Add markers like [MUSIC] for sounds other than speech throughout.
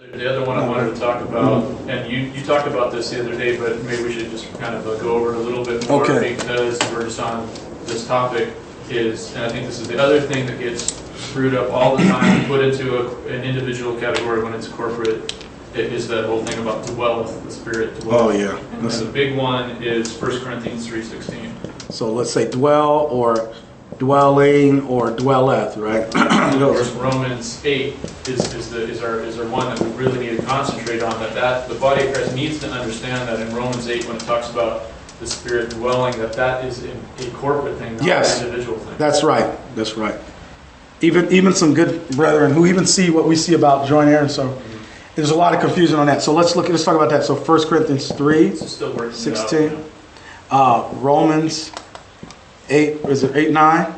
The other one I wanted to talk about, and you, you talked about this the other day, but maybe we should just kind of uh, go over it a little bit more. Okay. Because we're just on this topic is, and I think this is the other thing that gets screwed up all the time, put into a, an individual category when it's corporate, it is that whole thing about dwelleth, the spirit dwelleth. Oh, yeah. And the big one is 1 Corinthians 3.16. So let's say dwell or dwelling or dwelleth, right? [CLEARS THROAT] Whereas Romans 8 is, is the, is our, is our one that we really need to concentrate on, that that, the body of Christ needs to understand that in Romans 8, when it talks about the Spirit dwelling, that that is a corporate thing, not Yes. an individual thing. That's right. That's right. Even even some good brethren who even see what we see about joint heirs. So there's a lot of confusion on that. So let's look. Let's talk about that. So 1 Corinthians three, It's still working it out. 16, uh, Romans eight. Is it eight nine?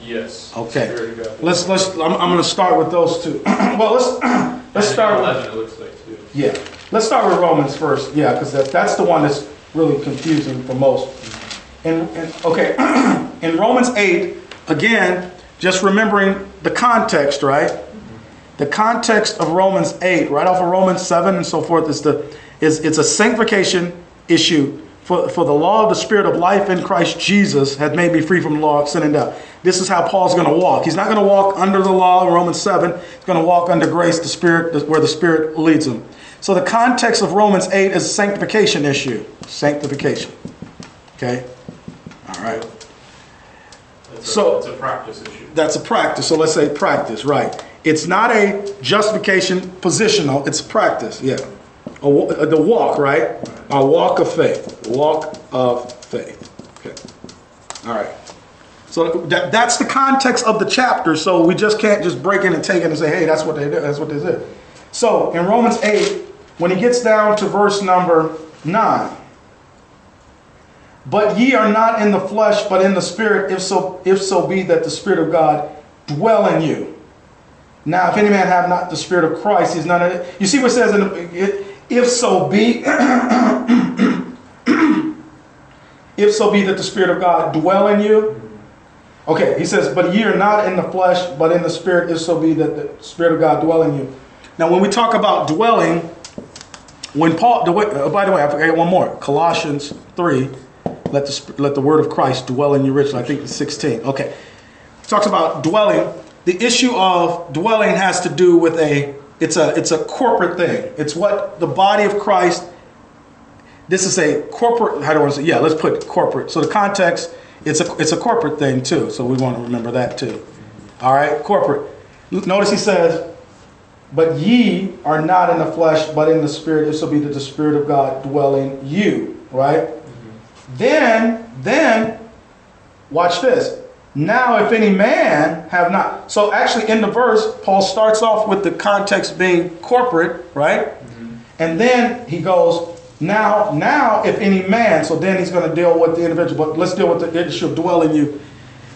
Yes. Okay. Let's let's. I'm, I'm going to start with those two. [CLEARS THROAT] well, let's [CLEARS THROAT] let's start. With, 11, it looks like, too. yeah, let's start with Romans first. Yeah, because that, that's the one that's really confusing for most. And, and okay, [CLEARS THROAT] in Romans 8, again, just remembering the context, right? The context of Romans 8, right off of Romans 7 and so forth, is the is it's a sanctification issue. For, for the law of the Spirit of life in Christ Jesus had made me free from the law of sin and death. This is how Paul's going to walk. He's not going to walk under the law in Romans 7. He's going to walk under grace, the Spirit, where the Spirit leads him. So the context of Romans 8 is a sanctification issue. Sanctification. Okay? All right. It's So- a, it's a practice issue. That's a practice. So let's say practice, right? It's not a justification positional, it's practice, yeah. A uh, the walk, right? A walk of faith. Walk of faith. Okay. All right. So that, that's the context of the chapter. So we just can't just break in and take it and say, hey, that's what they did. That's what this is. So in Romans 8, when he gets down to verse number 9, but ye are not in the flesh, but in the spirit, if so, if so be that the spirit of God dwell in you. Now, if any man have not the spirit of Christ, he's none of it. You see what it says in the, if so be, [CLEARS THROAT] if so be that the spirit of God dwell in you. Okay, he says, but ye are not in the flesh, but in the spirit, if so be that the spirit of God dwell in you. Now, when we talk about dwelling, when Paul, the way, uh, by the way, I forgot one more. Colossians 3, let the, let the word of Christ dwell in you richly. I think it's 16. Okay. Talks about dwelling. The issue of dwelling has to do with a, it's a, it's a corporate thing. It's what the body of Christ, this is a corporate, how do I want to say? Yeah, let's put corporate. So the context, it's a, it's a corporate thing too. So we want to remember that too. All right, corporate. Notice he says, but ye are not in the flesh, but in the spirit, if so be that the spirit of God dwelling you. Right? Mm-hmm. Then, then, watch this. Now, if any man have not. So, actually, in the verse, Paul starts off with the context being corporate, right? Mm-hmm. And then he goes, now, now, if any man. So then he's going to deal with the individual. But let's deal with the issue of dwelling you.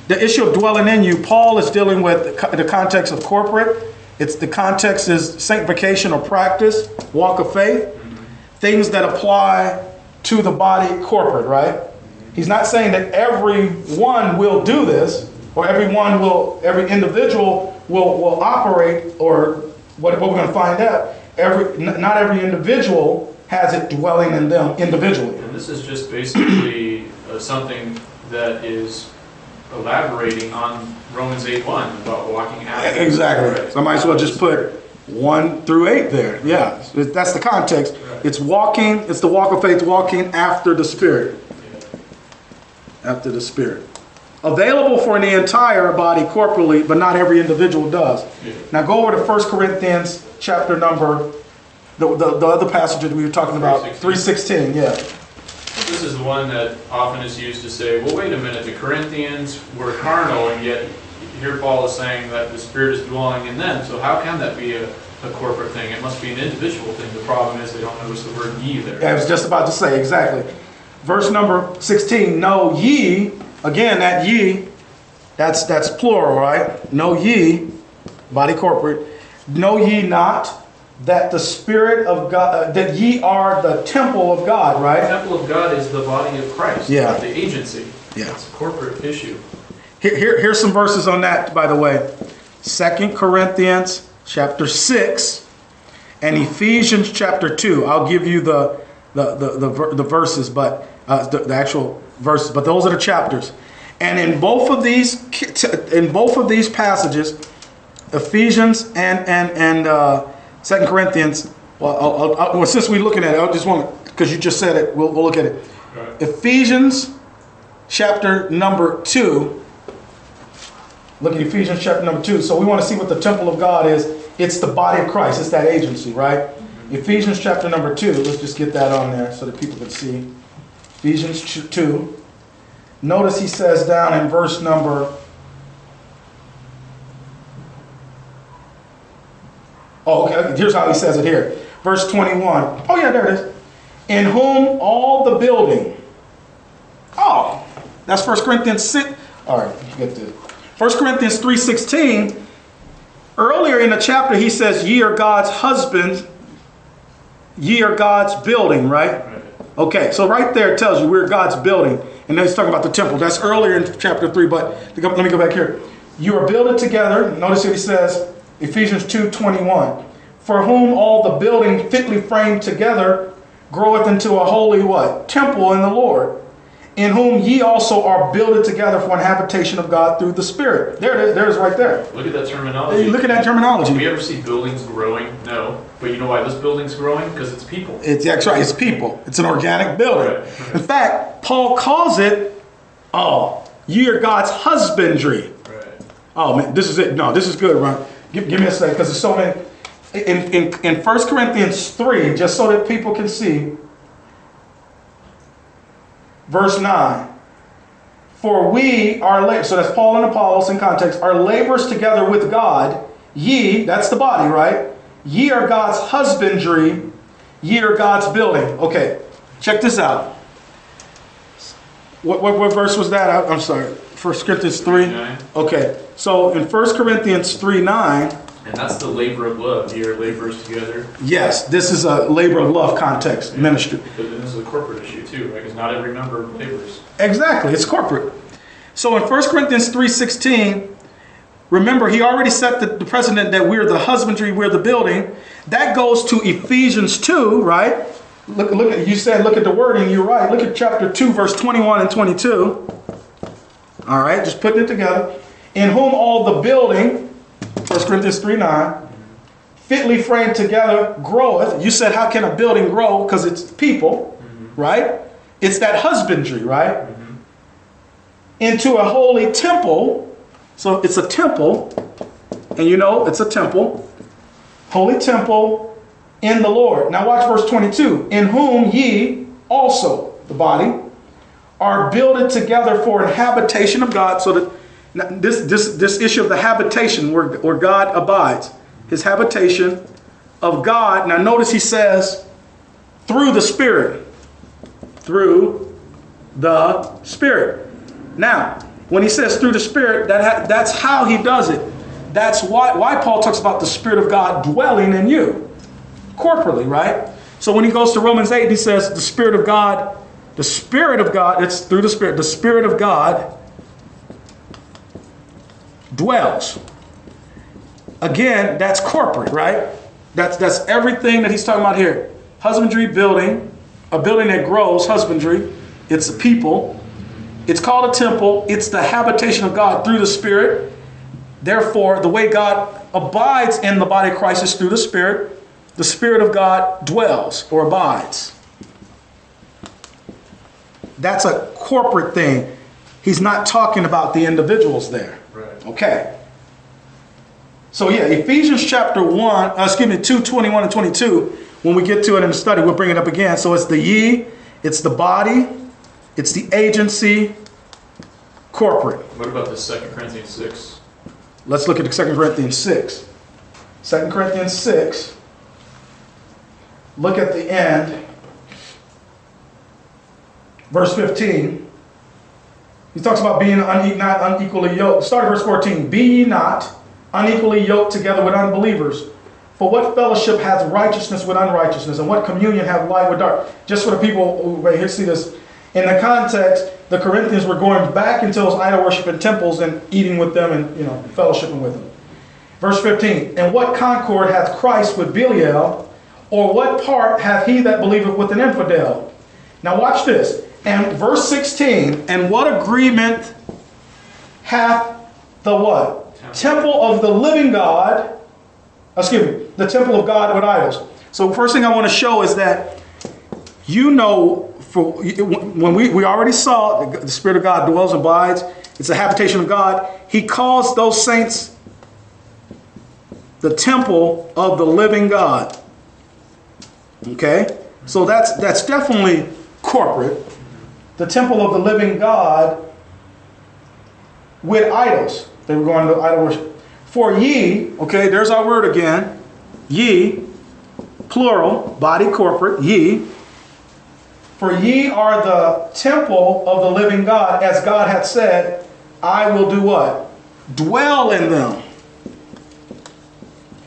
The issue of dwelling in you, Paul is dealing with the the context of corporate. It's the context is sanctification or practice, walk of faith, mm-hmm. things that apply to the body corporate, right? He's not saying that everyone will do this, or everyone will, every individual will, will operate, or what, what we're going to find out. Every, n- not every individual has it dwelling in them individually. And this is just basically uh, something that is elaborating on Romans 8.1 about walking after. Exactly. Right. So I might as well just put one through eight there. Yeah, that's the context. It's walking. It's the walk of faith, walking after the Spirit. After the Spirit. Available for the entire body corporally, but not every individual does. Yeah. Now go over to 1 Corinthians chapter number, the, the, the other passage that we were talking about, 316. Yeah. This is the one that often is used to say, well, wait a minute, the Corinthians were carnal, and yet here Paul is saying that the Spirit is dwelling in them. So how can that be a, a corporate thing? It must be an individual thing. The problem is they don't notice the word ye there. Yeah, I was just about to say, exactly. Verse number 16, know ye, again, that ye, that's that's plural, right? Know ye, body corporate, know ye not that the Spirit of God, uh, that ye are the temple of God, right The temple of God is the body of Christ, Yeah. the agency. Yeah. It's a corporate issue. Here, here- here's some verses on that, by the way. Second Corinthians chapter 6, and Ephesians chapter 2. I'll give you the, the, the, the, the verses, but uh, the, the actual verses, but those are the chapters. And in both of these, in both of these passages, Ephesians and and and uh, Second Corinthians. Well, I'll, I'll, well, since we're looking at it, I just want because you just said it. We'll, we'll look at it. Right. Ephesians chapter number two. Look at Ephesians chapter number two. So we want to see what the temple of God is. It's the body of Christ. It's that agency, right? Ephesians chapter number two. Let's just get that on there so that people can see. Ephesians two. Notice he says down in verse number. Oh, okay. Here's how he says it here. Verse 21. Oh, yeah, there it is. In whom all the building. Oh, that's 1 Corinthians 6. All right, get to 1 Corinthians 3.16. Earlier in the chapter, he says, Ye are God's husbands, ye are God's building, right? Okay, so right there it tells you we're God's building. And then he's talking about the temple. That's earlier in chapter 3, but let me go back here. You are builded together. Notice what he says, Ephesians 2 21. For whom all the building fitly framed together groweth into a holy what? Temple in the Lord. In whom ye also are builded together for an habitation of God through the Spirit. There it is, there's right there. Look at that terminology. Look at that terminology. Do we ever see buildings growing? No. But you know why this building's growing? Because it's people. It's that's right, it's people. It's an organic building. Right. In fact, Paul calls it, oh, ye are God's husbandry. Right. Oh man, this is it. No, this is good, Ron. Give, give me a second, because there's so many. In, in, in 1 Corinthians 3, just so that people can see, verse 9. For we are, la- so that's Paul and Apollos in context, are laborers together with God. Ye, that's the body, right? Ye are God's husbandry, ye are God's building. Okay, check this out. What, what, what verse was that? I, I'm sorry. 1 Corinthians 3. Okay, so in 1 Corinthians 3 9, And that's the labor of love. Here, laborers together. yes, this is a labor of love context ministry. But this is a corporate issue too, right? Because not every member labors. Exactly, it's corporate. So in 1 Corinthians 3 16, remember he already set the, the precedent that we're the husbandry, we're the building. That goes to Ephesians 2, right? Look, look at you said, look at the wording, you're right. Look at chapter 2, verse 21 and 22. All right, just putting it together. In whom all the building, 1 Corinthians 3 9, fitly framed together groweth. You said, how can a building grow? Because it's people, right? It's that husbandry, right? Mm-hmm. Into a holy temple. So it's a temple, and you know it's a temple. Holy temple in the Lord. Now watch verse 22. In whom ye also, the body, are builded together for an habitation of God. So that this this this issue of the habitation where, where God abides, his habitation of God. Now notice he says through the Spirit. Through the Spirit. Now, when he says through the Spirit, that ha- that's how he does it. That's why why Paul talks about the Spirit of God dwelling in you corporately, right? So when he goes to Romans 8, he says, the Spirit of God, the Spirit of God, it's through the Spirit, the Spirit of God dwells. Again, that's corporate, right? That's that's everything that he's talking about here. Husbandry building, a building that grows, husbandry, it's a people. It's called a temple. It's the habitation of God through the Spirit. Therefore, the way God abides in the body of Christ is through the Spirit. The Spirit of God dwells or abides. That's a corporate thing. He's not talking about the individuals there. Right. Okay. So yeah, Ephesians chapter 1, uh, excuse me, 2, 21 and 22, when we get to it in the study, we'll bring it up again. So it's the ye, it's the body, it's the agency, corporate. What about the Second Corinthians six? Let's look at 2 Corinthians 6. 2 Corinthians 6. Look at the end. Verse 15. He talks about being une- not unequally yoked. Start at verse 14. Be ye not unequally yoked together with unbelievers. For what fellowship hath righteousness with unrighteousness? And what communion hath light with dark? Just for the people who may here see this. In the context, the Corinthians were going back into those idol worshiping temples and eating with them and you know fellowshipping with them. Verse 15. And what concord hath Christ with Belial? Or what part hath he that believeth with an infidel? Now watch this. And verse 16, and what agreement hath the what? Temple of the living God, excuse me, the temple of God with idols. So first thing I want to show is that you know, for when we, we already saw the Spirit of God dwells and abides, it's a habitation of God. He calls those saints the temple of the living God. Okay? So that's that's definitely corporate. The temple of the living God with idols. They were going to idol worship. For ye, okay, there's our word again. Ye, plural, body corporate, ye. For ye are the temple of the living God, as God hath said, I will do what? Dwell in them.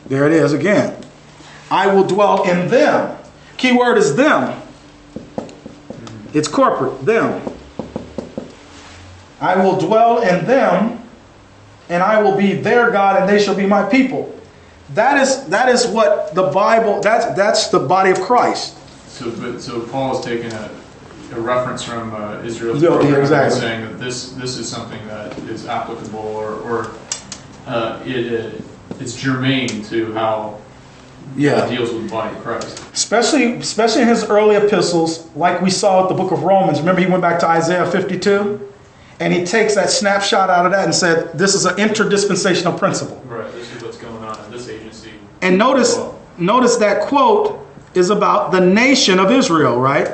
There it is again. I will dwell in them. Key word is them. It's corporate, them. I will dwell in them, and I will be their God, and they shall be my people. That is that is what the Bible. That's that's the body of Christ. So, but, so Paul is taking a, a reference from uh, Israel's Yeah, yeah, program and exactly. saying that this this is something that is applicable or, or uh, it, it it's germane to how God deals with the body of Christ. especially especially in his early epistles, like we saw at the book of Romans. Remember, he went back to Isaiah 52, and he takes that snapshot out of that and said, "This is an interdispensational principle." Right. This is what's going on in this agency. And notice, notice that quote is about the nation of Israel, right?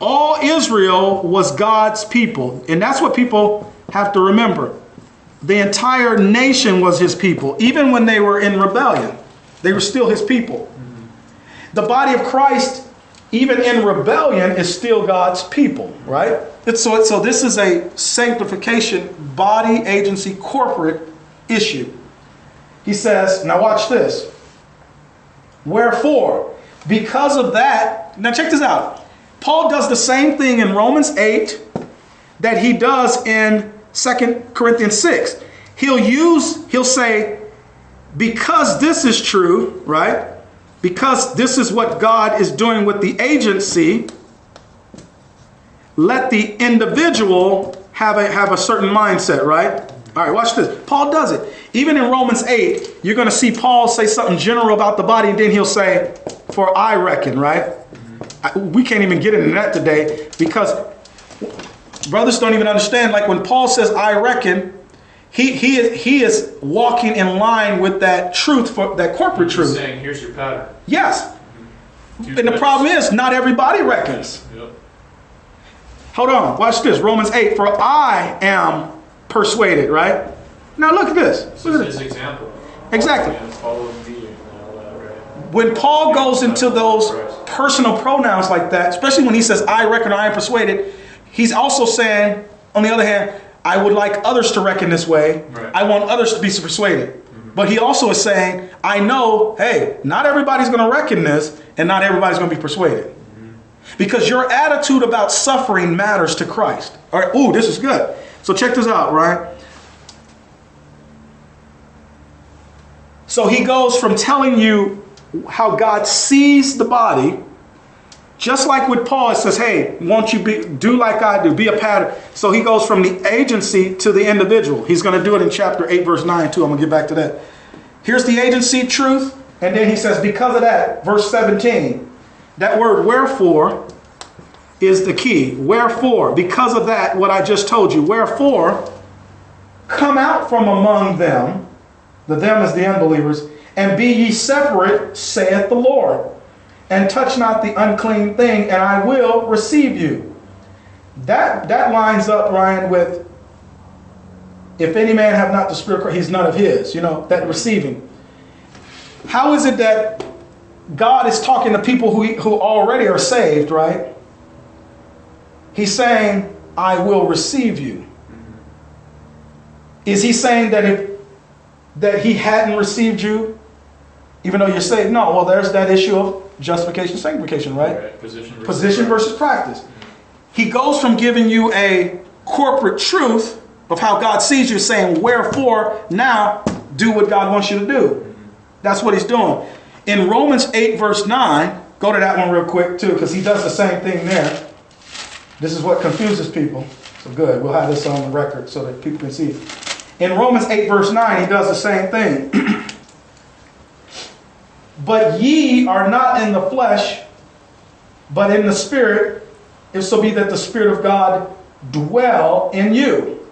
All Israel was God's people. And that's what people have to remember. The entire nation was his people. Even when they were in rebellion, they were still his people. The body of Christ, even in rebellion, is still God's people, right? It's, so, so this is a sanctification, body, agency, corporate issue. He says, now watch this. Wherefore, because of that, now check this out. Paul does the same thing in Romans 8 that he does in 2 Corinthians 6. He'll use, he'll say, because this is true, right? Because this is what God is doing with the agency, let the individual have a have a certain mindset, right? All right, watch this. Paul does it. Even in Romans 8, you're going to see Paul say something general about the body, and then he'll say, For I reckon, right? I- we can't even get into that today because brothers don't even understand. Like when Paul says, I reckon, he, he, is, he is walking in line with that truth, for that corporate truth. He's truth. saying, here's your pattern. Yes. Mm-hmm. Do And the problem is, not everybody reckons. Yep. Hold on, watch this. Romans 8, for I am persuaded, right? Now look at this. This Look at is this. his example. Exactly. And follow me and all that, right? When Paul goes into those personal pronouns like that, especially when he says, I reckon or I am persuaded, he's also saying, on the other hand, I would like others to reckon this way. Right. I want others to be persuaded. Mm-hmm. But he also is saying, I know, hey, not everybody's going to reckon this, and not everybody's going to be persuaded. Mm-hmm. Because your attitude about suffering matters to Christ. All right, ooh, this is good. So check this out, right? So he goes from telling you how God sees the body, just like with Paul, it says, hey, won't you be do like I do, be a pattern. So he goes from the agency to the individual. He's going to do it in chapter 8, verse 9, too. I'm going to get back to that. Here's the agency truth. And then he says, because of that, verse 17, that word wherefore is the key. Wherefore, because of that, what I just told you, wherefore, come out from among them, the them is the unbelievers, and be ye separate, saith the Lord, and touch not the unclean thing, and I will receive you. That that lines up, Ryan, with if any man have not the spirit he's none of his, you know, that receiving. How is it that God is talking to people who, who already are saved, right? He's saying, I will receive you. Is he saying that if that he hadn't received you, even though you're saved? No, well, there's that issue of justification, sanctification, right? Right. Position versus Position versus practice. He goes from giving you a corporate truth of how God sees you, saying, Wherefore now do what God wants you to do. That's what he's doing. In Romans 8, verse 9, go to that one real quick too, because he does the same thing there. This is what confuses people. So good, we'll have this on the record so that people can see. it. In Romans 8, verse 9, he does the same thing. [CLEARS THROAT] but ye are not in the flesh, but in the spirit, if so be that the spirit of God dwell in you.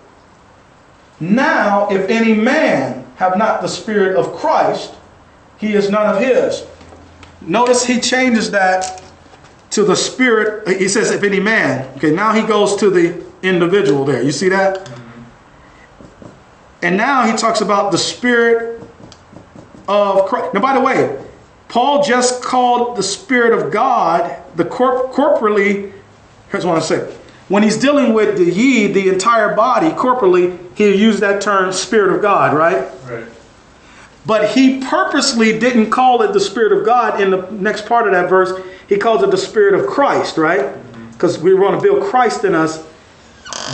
Now, if any man have not the spirit of Christ, he is none of his. Notice he changes that to the spirit. Uh, he says, if any man. Okay, now he goes to the individual there. You see that? And now he talks about the spirit of Christ. Now, by the way, Paul just called the spirit of God, the corp- corporally, here's what I say. When he's dealing with the ye, the entire body, corporally, he used that term spirit of God, right? Right. But he purposely didn't call it the Spirit of God in the next part of that verse. He calls it the Spirit of Christ, right? Because we want to build Christ in us.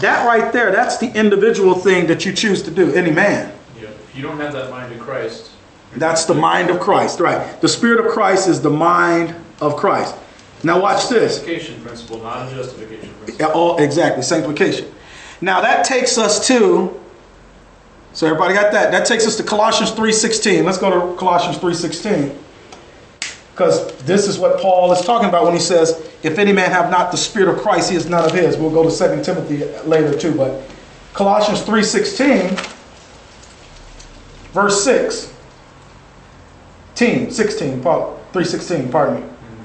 That right there, that's the individual thing that you choose to do, any man. Yeah. If you don't have that mind of Christ, That's the mind of Christ, right? The Spirit of Christ is the mind of Christ. Now, watch this. sanctification principle, not a justification principle. Oh, exactly, sanctification. Now that takes us to. So everybody got that? That takes us to Colossians 3:16. Let's go to Colossians 3:16. Because this is what Paul is talking about when he says, "If any man have not the spirit of Christ, he is none of his." We'll go to 2 Timothy later too, but Colossians 3:16 verse 6. 16, 16, pardon- 3:16, pardon me. Mm-hmm.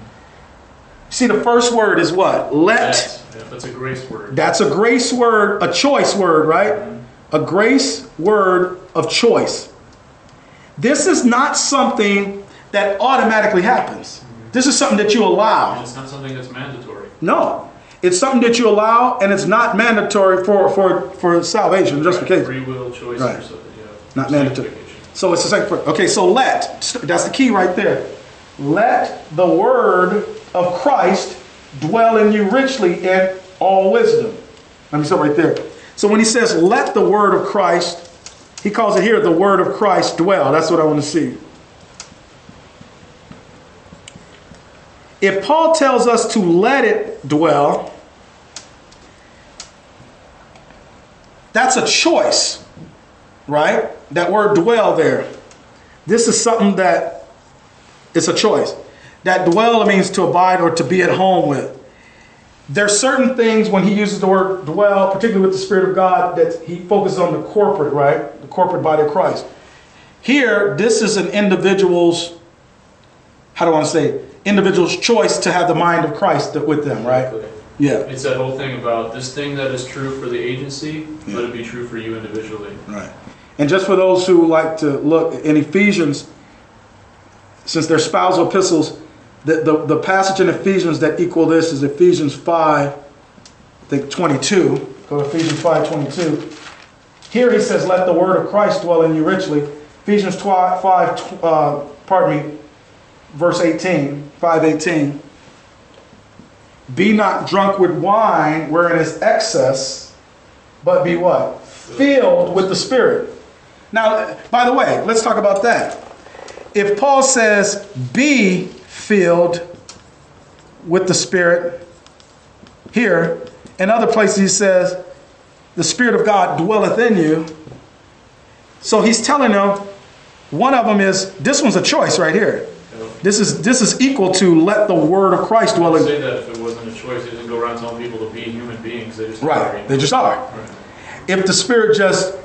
See the first word is what? Let That's, yeah, that's a grace word. that's a grace word, a choice word, right? Mm-hmm. A grace word of choice. This is not something that automatically happens. This is something that you And allow. it's not something that's mandatory. No. It's something that you allow and it's not mandatory for, for, for salvation, justification. Free will, choice, Right. or something, yeah. Not mandatory. So it's the second part. Okay, so let, that's the key right there. Let the word of Christ dwell in you richly in all wisdom. Let me stop right there. So when he says, let the word of Christ, he calls it here the word of Christ dwell. That's what I want to see. If Paul tells us to let it dwell, that's a choice right? That word dwell there. This is something that it's a choice. That dwell means to abide or to be at home with. There's certain things when he uses the word dwell, particularly with the Spirit of God, that he focuses on the corporate, right? The corporate body of Christ. Here, this is an individual's, how do I want to say, individual's choice to have the mind of Christ with them, right? Exactly. Yeah. It's that whole thing about this thing that is true for the agency, let it be true for you individually. Right. And just for those who like to look in Ephesians, since they're spousal epistles, the, the, the passage in Ephesians that equal this is Ephesians 5, I think 22. Go to Ephesians 5, 22. Here he says, let the word of Christ dwell in you richly. Ephesians 5, 5 uh, pardon me, verse 18, 5, 18. Be not drunk with wine wherein is excess, but be what? Filled with the Spirit. Now, by the way, let's talk about that. If Paul says, be filled with the Spirit, here, in other places he says, the Spirit of God dwelleth in you. So he's telling them, one of them is, this one's a choice right here. This is this is equal to let the word of Christ dwell in say that if it wasn't a choice, he didn't go around telling people to be human beings, they just are. Right. They just are. Right. if the spirit just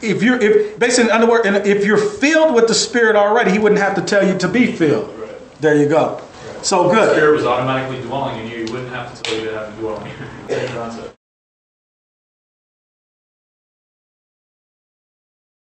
if you're if basically in other words if you're filled with the spirit already he wouldn't have to tell you to be filled. There you go. So If the good Spirit was automatically dwelling in you, you wouldn't have to tell you to have to dwell [LAUGHS]